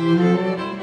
Música